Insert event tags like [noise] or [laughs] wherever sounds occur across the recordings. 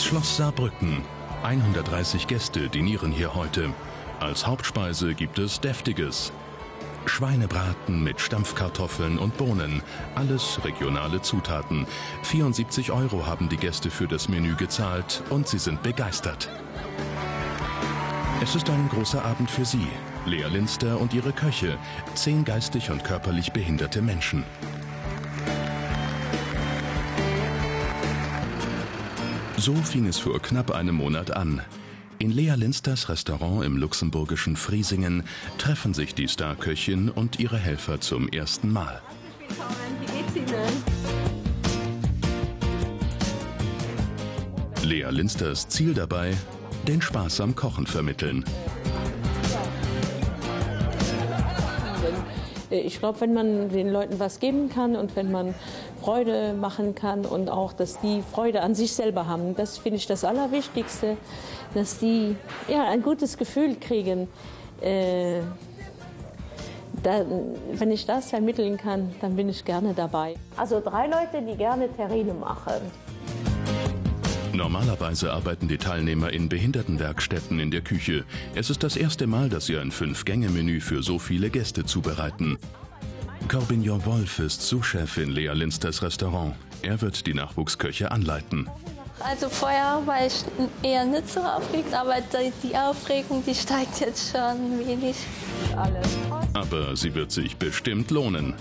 Das Schloss Saarbrücken. 130 Gäste dinieren hier heute. Als Hauptspeise gibt es Deftiges. Schweinebraten mit Stampfkartoffeln und Bohnen. Alles regionale Zutaten. 74 Euro haben die Gäste für das Menü gezahlt und sie sind begeistert. Es ist ein großer Abend für Sie. Lea Linster und ihre Köche. Zehn geistig und körperlich behinderte Menschen. So fing es vor knapp einem Monat an. In Lea Linsters Restaurant im luxemburgischen Friesingen treffen sich die Starköchin und ihre Helfer zum ersten Mal. Wie geht's Ihnen? Lea Linsters Ziel dabei, den Spaß am Kochen vermitteln. Ich glaube, wenn man den Leuten was geben kann und wenn man Freude machen kann und auch, dass die Freude an sich selber haben, das finde ich das Allerwichtigste, dass die ja, ein gutes Gefühl kriegen. Äh, da, wenn ich das vermitteln kann, dann bin ich gerne dabei. Also drei Leute, die gerne Terrine machen. Normalerweise arbeiten die Teilnehmer in Behindertenwerkstätten in der Küche. Es ist das erste Mal, dass sie ein Fünf-Gänge-Menü für so viele Gäste zubereiten. Corbignon Wolf ist Sous-Chef in Lea Linsters Restaurant. Er wird die Nachwuchsköche anleiten. Also vorher war ich eher nicht so aufgeregt, aber die, Aufregung, die steigt jetzt schon wenig. Alles. Aber sie wird sich bestimmt lohnen.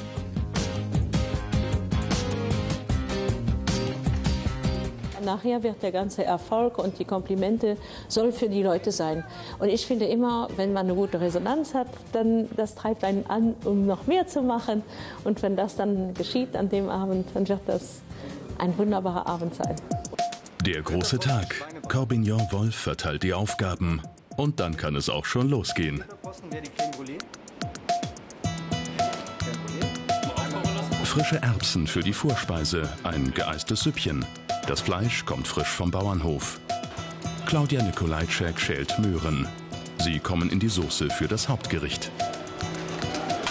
Nachher wird der ganze Erfolg und die Komplimente soll für die Leute sein. Und ich finde immer, wenn man eine gute Resonanz hat, dann das treibt einen an, um noch mehr zu machen. Und wenn das dann geschieht an dem Abend, dann wird das ein wunderbarer Abend sein. Der große Tag. Corbignon Wolf verteilt die Aufgaben. Und dann kann es auch schon losgehen. Frische Erbsen für die Vorspeise, ein geeistes Süppchen. Das Fleisch kommt frisch vom Bauernhof. Claudia Nikolajczek schält Möhren. Sie kommen in die Soße für das Hauptgericht.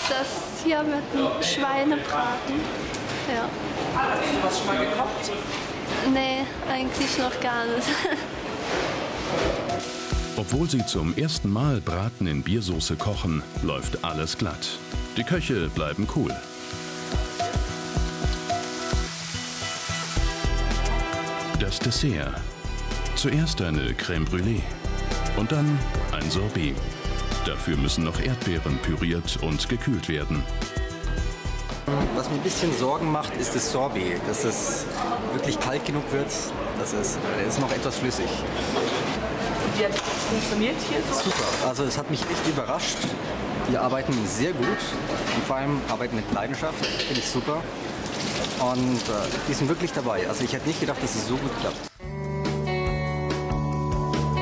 Das hier mit dem Schweinebraten. Ja. Hast du was schon mal gekocht? Nee, eigentlich noch gar nicht. [laughs] Obwohl sie zum ersten Mal Braten in Biersoße kochen, läuft alles glatt. Die Köche bleiben cool. Das Dessert. Zuerst eine Crème Brûlée und dann ein Sorbet. Dafür müssen noch Erdbeeren püriert und gekühlt werden. Was mir ein bisschen Sorgen macht, ist das Sorbet, dass es wirklich kalt genug wird. Das ist, es ist noch etwas flüssig. Wie hat das funktioniert hier so? Super. Also es hat mich echt überrascht. Die arbeiten sehr gut und vor allem arbeiten mit Leidenschaft. Finde ich super. Und äh, die sind wirklich dabei. Also ich hätte nicht gedacht, dass es so gut klappt.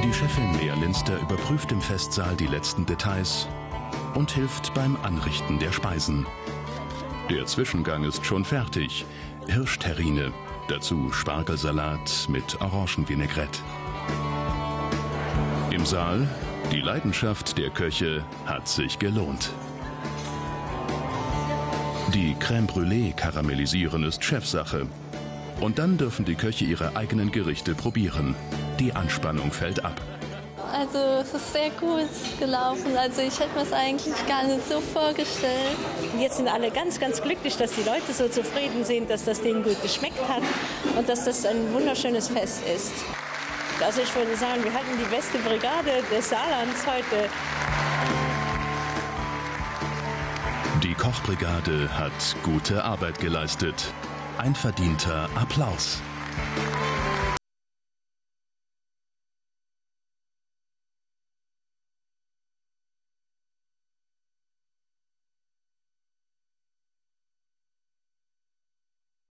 Die Chefin Lea Linster überprüft im Festsaal die letzten Details und hilft beim Anrichten der Speisen. Der Zwischengang ist schon fertig. Hirschterrine, dazu Spargelsalat mit Orangenvinaigrette. Im Saal, die Leidenschaft der Köche hat sich gelohnt. Die Crème Brûlée karamellisieren ist Chefsache. Und dann dürfen die Köche ihre eigenen Gerichte probieren. Die Anspannung fällt ab. Also es ist sehr gut gelaufen. Also ich hätte mir es eigentlich gar nicht so vorgestellt. Und jetzt sind alle ganz, ganz glücklich, dass die Leute so zufrieden sind, dass das denen gut geschmeckt hat und dass das ein wunderschönes Fest ist. Also ich würde sagen, wir hatten die beste Brigade des Saarlands heute. Kochbrigade hat gute Arbeit geleistet. Ein verdienter Applaus.